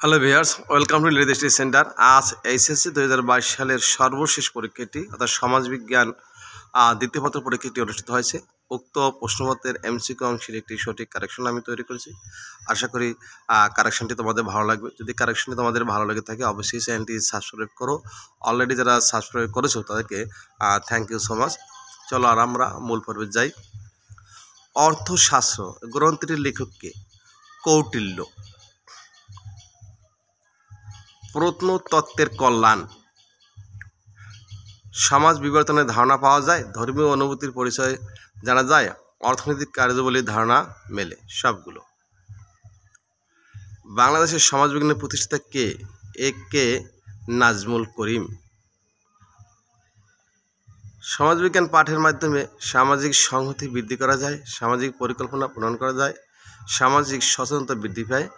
Hello viewers welcome to লিডেস্টি center আজ HSC দু হাজার বাইশ সালের সর্বশেষ পরীক্ষাটি, অর্থাৎ সমাজবিজ্ঞান দ্বিতীয় পত্র পরীক্ষাটি অনুষ্ঠিত হয়েছে। উক্ত প্রশ্নপত্রের এমসিকিউ অংশের একটি সঠিক কারেকশন আমি তৈরি করেছি। আশা করি কারেকশনটি তোমাদের ভালো লাগবে। যদি কারেকশনটি তোমাদের ভালো লেগে থাকে, অবশ্যই চ্যানেলটি সাবস্ক্রাইব করো। অলরেডি যারা সাবস্ক্রাইব করেছ, তাদেরকে থ্যাংক ইউ সো মাচ চলো আর আমরা মূল পর্বে যাই। অর্থশাস্ত্র, গ্রন্থটির লেখককে কৌটিল্য। প্রত্নতত্ত্বের কল্যাণ। সমাজ বিবর্তনের ধারণা পাওয়া যায়, ধর্মীয় অনুভূতির পরিচয় জানা যায়, অর্থনৈতিক কার্যবলীর ধারণা মেলে সবগুলো। বাংলাদেশের সমাজবিজ্ঞানের প্রতিষ্ঠাতা কে? এ কে নাজমুল করিম। সমাজবিজ্ঞান পাঠের মাধ্যমে সামাজিক সংহতি বৃদ্ধি করা যায়, সামাজিক পরিকল্পনা প্রণয়ন করা যায়, সামাজিক সচেতনতা বৃদ্ধি পায়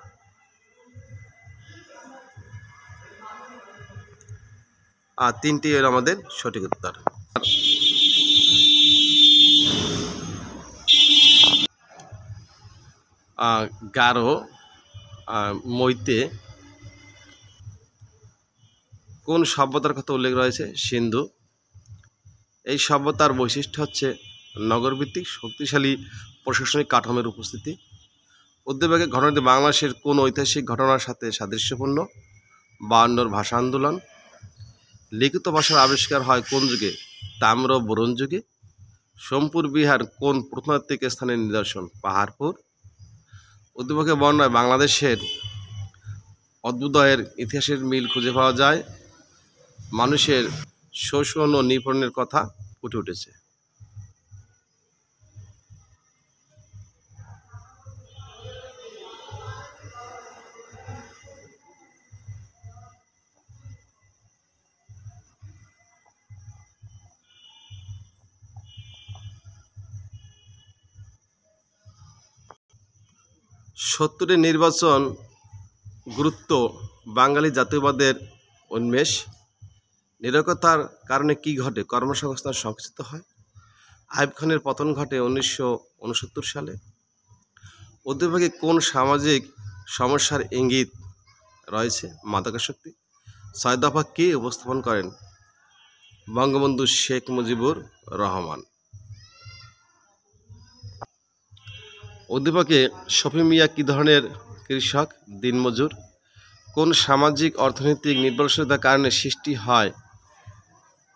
আর তিনটি হলো আমাদের সঠিক উত্তর। গারো মইতে কোন সভ্যতার কথা উল্লেখ রয়েছে? সিন্ধু। এই সভ্যতার বৈশিষ্ট্য হচ্ছে নগরভিত্তিক শক্তিশালী প্রশাসনিক কাঠামোর উপস্থিতি। উদ্যোগে ঘটনাটি বাংলাদেশের কোন ঐতিহাসিক ঘটনার সাথে সাদৃশ্যপূর্ণ? বায়ান্নর ভাষা আন্দোলন লিখিত ভাষার আবিষ্কার হয় কোন যুগে? তাম্র বরুণ যুগে। সোমপুর বিহার কোন প্রত্নতাত্ত্বিক স্থানের নিদর্শন? পাহাড়পুর। উদ্দীপকে বর্ণায় বাংলাদেশের অদ্ভুদয়ের ইতিহাসের মিল খুঁজে পাওয়া যায়। মানুষের শোষণ ও নিপণের কথা ফুটে উঠেছে। সত্তরের নির্বাচন গুরুত্ব বাঙালি জাতীয়বাদের উন্মেষ। নিরক্ষতার কারণে কি ঘটে? কর্মসংস্থান সংকুচিত হয়। আইব খানের পতন ঘটে উনিশশো উনসত্তর সালে। উদ্যোগে কোন সামাজিক সমস্যার ইঙ্গিত রয়েছে? মাদকাসক্তি। ছয় দফা কে উপস্থাপন করেন? বঙ্গবন্ধু শেখ মুজিবুর রহমান। উদ্দীপকে শফি মিয়া কী ধরনের কৃষক, দিনমজুর? কোন সামাজিক, অর্থনৈতিক নির্ভরশীলতার কারণে সৃষ্টি হয়?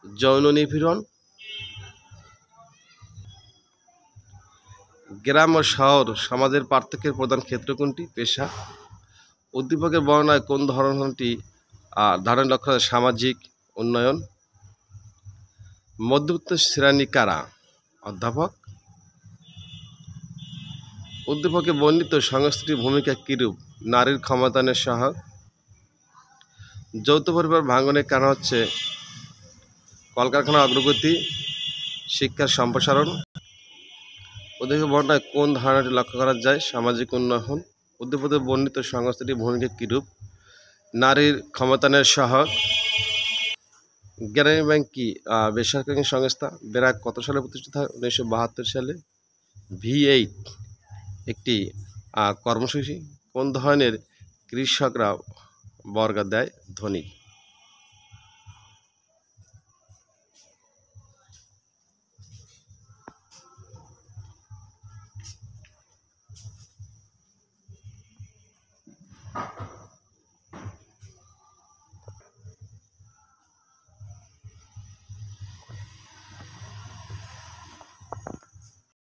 যৌন নিপীড়ন? গ্রাম ও শহর সমাজের পার্থক্যের প্রধান ক্ষেত্র কোনটি? পেশা? উদ্দীপকের বর্ণনায় কোন ধরনটি ধারণ লক্ষ্য সামাজিক উন্নয়ন? মধ্যবিত্ত শ্রেণি কারা? অধ্যাপক? উদ্দীপকে বর্ণিত সংস্কৃতির ভূমিকা কিরূপ? নারীর ক্ষমতায়নের সহায়ক যৌথ পরিবার ভাঙনের কারণ হচ্ছে কলকারখানার অগ্রগতি, শিক্ষার সম্প্রসারণ। উদ্দীপকে বর্ণনায় কোন ধারণাটি লক্ষ্য করা যায়? সামাজিক উন্নয়ন। উদ্দীপকে বর্ণিত সংস্কৃতির ভূমিকা কিরূপ? নারীর ক্ষমতায়নের সহায়ক গ্রামীণ ব্যাংক কি বেসরকারি সংস্থা? বেরাক কত সালে প্রতিষ্ঠিত হয়? উনিশশো বাহাত্তর সালে। V eight. একটি কর্মসূচি। কোন ধরনের কৃষকরা বর্গা দেয়? ধনী।